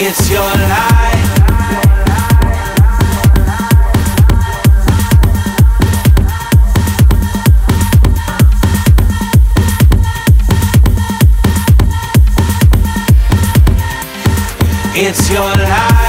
It's your life. It's your life.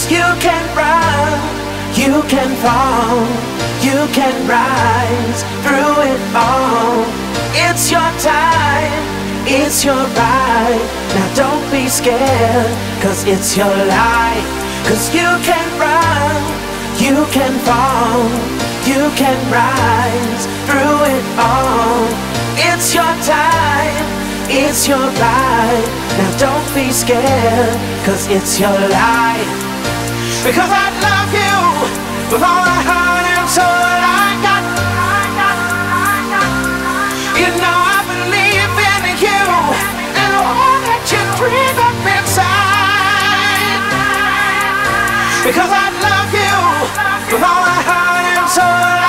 Cause you can run, you can fall, you can rise through it all. It's your time, it's your ride. Now don't be scared, cause it's your life. Cause you can run, you can fall, you can rise through it all. It's your time, it's your ride. Now don't be scared, cause it's your life. Because I love you with all my heart and soul I got. You know I believe in you and all that you dream up inside. Because I love you with all my heart and soul